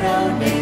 around me.